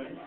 Нет.